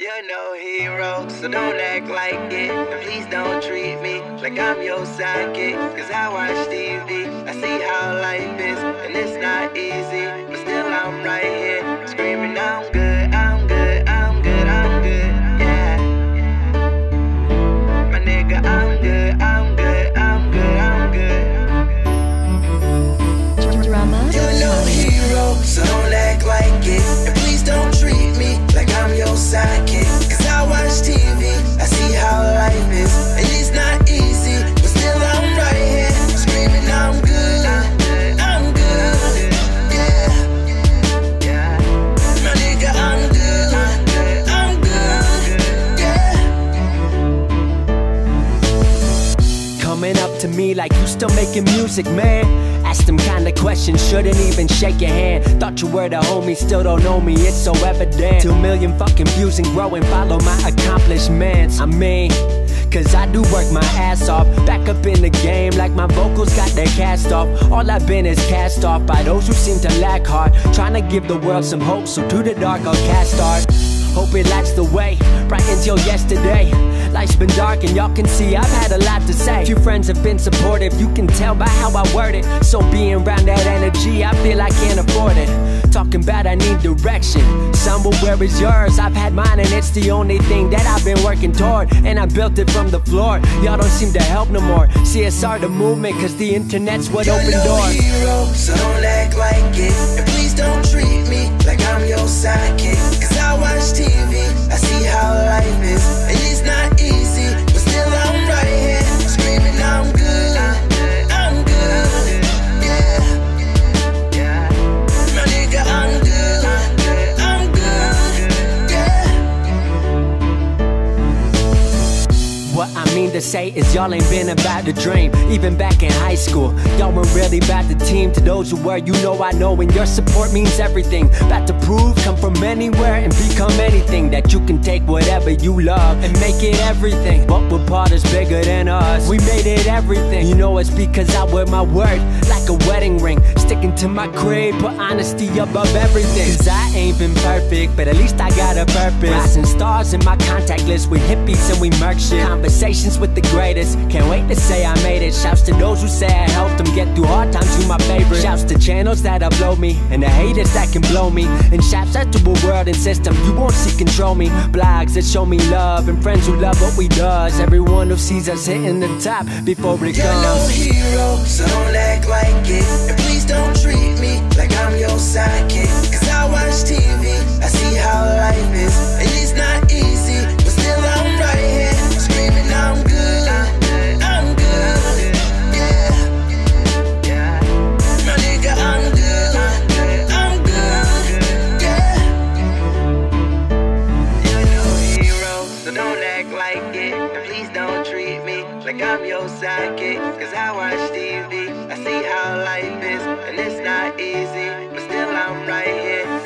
You're no hero, so don't act like it. And please don't treat me like I'm your sidekick. Cause I watch TV, I see how life is, and it's not easy. Like you still making music, man. Ask them kind of questions, shouldn't even shake your hand. Thought you were the homie, still don't know me, it's so evident. Two million fucking views and growing, follow my accomplishments. I mean, Cause I do work my ass off. Back up in the game like my vocals got their cast off. All I've been is cast off by those who seem to lack heart. Trying to give the world some hope, so to the dark I'll cast art. Hope it lights the way, bright until yesterday. Life's been dark and y'all can see I've had a lot to say. Few friends have been supportive, you can tell by how I word it. So being around that energy, I feel I can't afford it. Talking about I need direction. Somewhere where is yours? I've had mine and it's the only thing that I've been working toward. And I built it from the floor. Y'all don't seem to help no more. CSR the movement, cause the internet's what You're opened no doors. hero, say is y'all ain't been about the dream Even back in high school. Y'all weren't really about the team. To those who were, you know I know And your support means everything. About to prove, come from anywhere And become anything That you can take whatever you love And make it everything. But we're part is bigger than us. We made it everything. You know it's because I wear my word Like a wedding ring Sticking to my creed Put honesty above everything. Cause I ain't been perfect But at least I got a purpose. Rising stars in my contact list With hippies and we murk shit Conversations with the greatest Can't wait to say I made it. Shouts to those who say I helped them get through hard times You my favorite. Shouts to channels that upload me And the haters that can blow me. And shouts out to a world and system You won't see control me. Blogs that show me love And friends who love what we does. Everyone who sees us hitting the top Before it You're no hero, so don't act like it. Please don't treat me like I'm your sidekick. Cause I watch TV, I see how life is. And it's not easy, but still I'm right here. Screaming, I'm good, I'm good, yeah. My nigga, I'm good, I'm good, yeah. You're no hero, so don't act like it. Please don't treat like I'm your sidekick. Cause I watch TV, I see how life is, and it's not easy, but still I'm right here.